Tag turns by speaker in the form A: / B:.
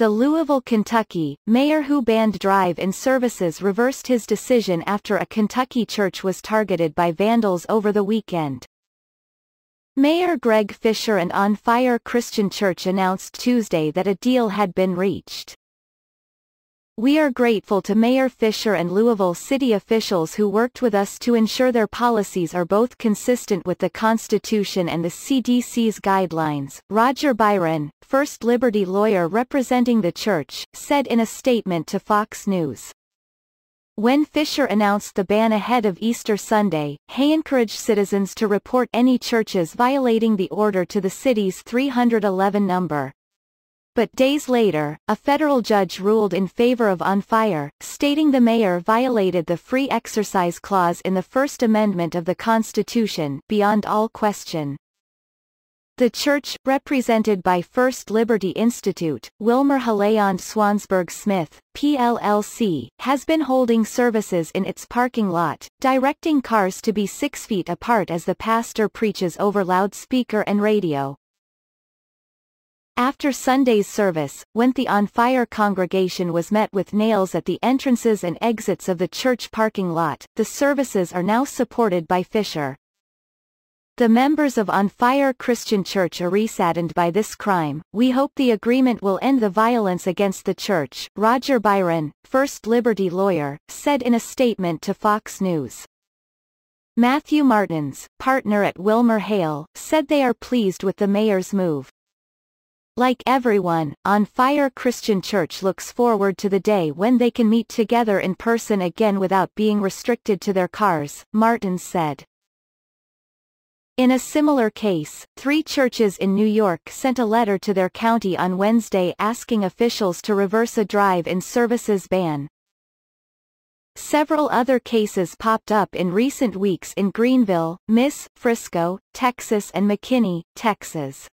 A: The Louisville, Kentucky, mayor who banned drive-in services reversed his decision after a Kentucky church was targeted by vandals over the weekend. Mayor Greg Fischer and On Fire Christian Church announced Tuesday that a deal had been reached. We are grateful to Mayor Fischer and Louisville city officials who worked with us to ensure their policies are both consistent with the Constitution and the CDC's guidelines, Roger Byron, First Liberty lawyer representing the church, said in a statement to Fox News. When Fischer announced the ban ahead of Easter Sunday, he encouraged citizens to report any churches violating the order to the city's 311 number, but days later, a federal judge ruled in favor of On Fire, stating the mayor violated the Free Exercise Clause in the First Amendment of the Constitution, beyond all question. The church, represented by First Liberty Institute, Wilmer Haleon Swansburg Smith, PLLC, has been holding services in its parking lot, directing cars to be six feet apart as the pastor preaches over loudspeaker and radio. After Sunday's service, when the On Fire congregation was met with nails at the entrances and exits of the church parking lot, the services are now supported by Fischer. The members of On Fire Christian Church are saddened by this crime, we hope the agreement will end the violence against the church, Roger Byron, First Liberty lawyer, said in a statement to Fox News. Matthew Martens, partner at Wilmer Hale, said they are pleased with the mayor's move. Like everyone, On Fire Christian Church looks forward to the day when they can meet together in person again without being restricted to their cars, Martin said. In a similar case, three churches in New York sent a letter to their county on Wednesday asking officials to reverse a drive-in services ban. Several other cases popped up in recent weeks in Greenville, Miss, Frisco, Texas and McKinney, Texas.